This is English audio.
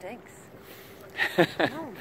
Thanks. no,